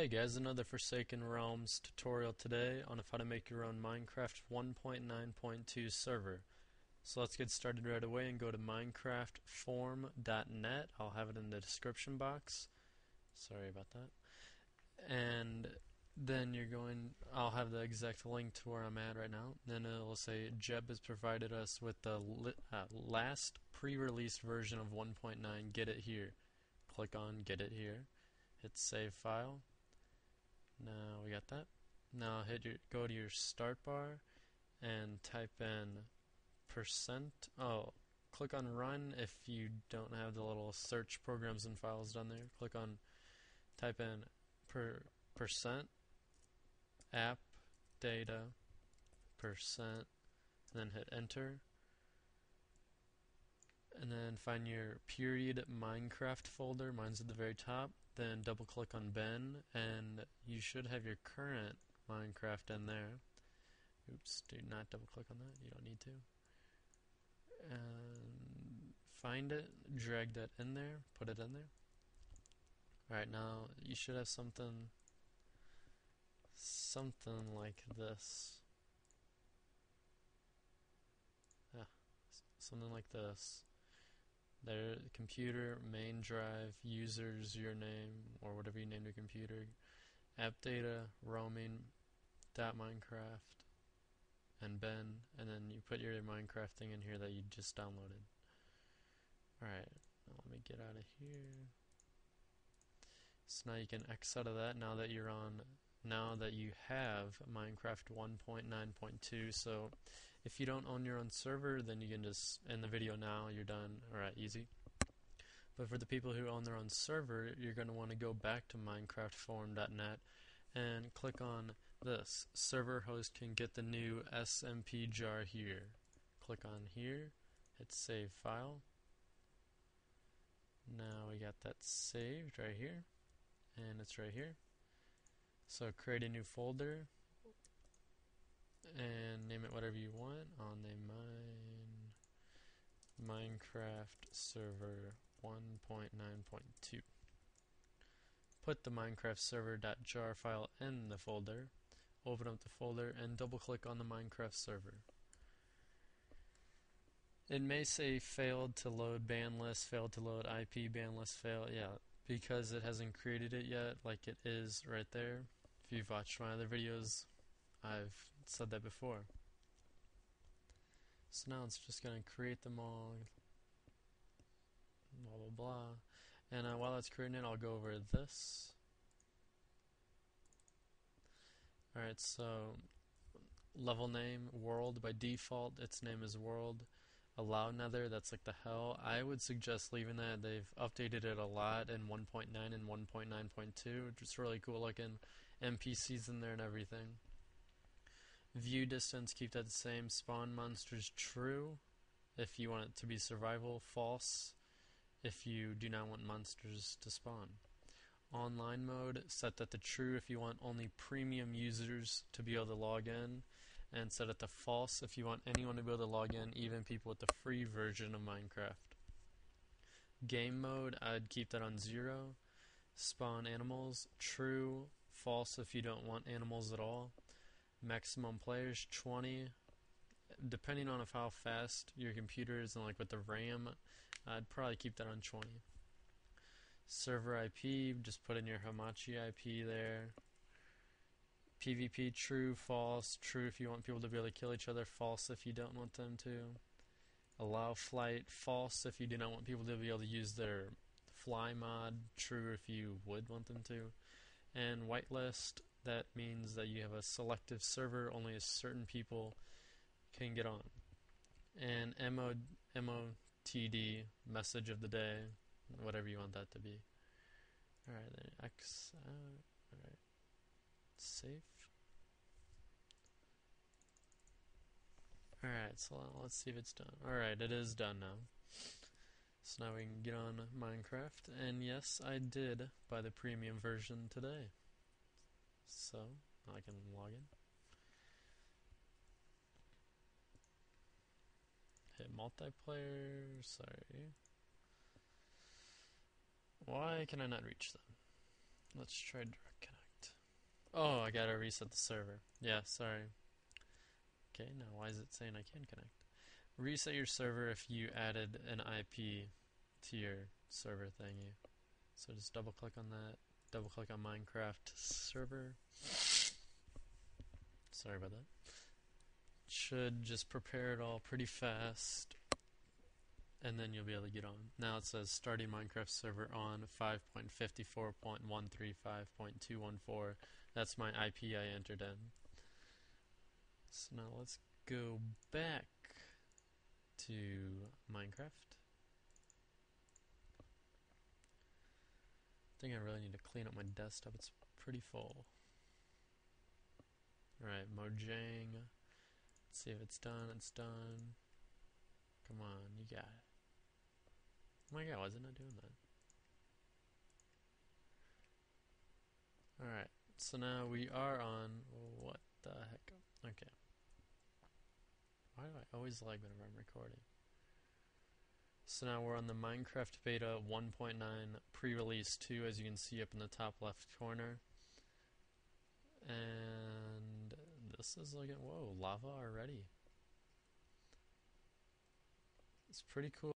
Hey guys, another Forsaken Realmz tutorial today on how to make your own Minecraft 1.9.2 server. So let's get started right away and go to minecraftforum.net. I'll have it in the description box. Sorry about that. And then you're going, I'll have the exact link to where I'm at right now. Then it'll say Jeb has provided us with the uh, last pre-released version of 1.9. Get it here. Click on Get it here. Hit Save File now we got that. Now hit your go to your start bar and type in percent. Oh, click on run if you don't have the little search programs and files down there. Click on type in per percent app data percent and then hit enter and then find your period Minecraft folder. Mine's at the very top. Then double click on bin, and you should have your current Minecraft in there. Oops, do not double click on that. You don't need to. And find it, drag that in there, put it in there. Alright, now you should have something something like this. Yeah, something like this. There, computer, main drive, users, your name, or whatever you name your computer, app data, roaming, dot Minecraft, and bin, and then you put your Minecraft thing in here that you just downloaded. Alright, let me get out of here. So now you can X out of that now that you're on now that you have Minecraft 1.9.2 so if you don't own your own server then you can just end the video now. You're done. Alright easy. But for the people who own their own server you're going to want to go back to minecraftforum.net and click on this. Server host can get the new SMP jar here. Click on here. Hit save file. Now we got that saved right here. And it's right here so create a new folder and name it whatever you want. I'll name mine Minecraft Server 1.9.2. Put the Minecraft server.jar file in the folder. Open up the folder and double click on the Minecraft server. It may say failed to load ban list, failed to load IP ban list, fail. Yeah, because it hasn't created it yet, like it is right there. If you've watched my other videos, I've said that before. So now it's just going to create them all, blah blah blah. And uh, while that's creating it, I'll go over this. Alright, so level name, world, by default its name is world. Allow nether, that's like the hell. I would suggest leaving that. They've updated it a lot in 1.9 and 1.9.2, which is really cool looking. NPCs in there and everything. View distance, keep that the same. Spawn monsters true if you want it to be survival, false if you do not want monsters to spawn. Online mode, set that to true if you want only premium users to be able to log in, and set it to false if you want anyone to be able to log in, even people with the free version of Minecraft. Game mode, I'd keep that on zero. Spawn animals, true false if you don't want animals at all. Maximum players 20. Depending on how fast your computer is and like with the RAM, I'd probably keep that on 20. Server IP, just put in your Hamachi IP there. PvP true, false, true if you want people to be able to kill each other, false if you don't want them to. Allow flight, false if you do not want people to be able to use their fly mod, true if you would want them to and whitelist that means that you have a selective server only a certain people can get on. And MO, MOTD message of the day whatever you want that to be. Alright then X uh, alright. Safe. Alright so let's see if it's done. Alright it is done now so now we can get on Minecraft, and yes, I did buy the premium version today. So, I can log in. Hit multiplayer, sorry. Why can I not reach them? Let's try direct connect. Oh, I gotta reset the server. Yeah, sorry. Okay, now why is it saying I can connect? Reset your server if you added an IP to your server thingy. So just double click on that, double click on Minecraft server. Sorry about that. Should just prepare it all pretty fast and then you'll be able to get on. Now it says starting Minecraft server on 5.54.135.214. That's my IP I entered in. So now let's go back to Minecraft. Think I really need to clean up my desktop. It's pretty full. Alright, Mojang. Let's see if it's done. It's done. Come on, you got it. Oh my god, why is it not doing that? Alright, so now we are on. What the heck? Okay. Why do I always lag whenever I'm recording? So now we're on the Minecraft Beta 1.9 pre-release 2 as you can see up in the top left corner. And this is looking, whoa, lava already. It's pretty cool.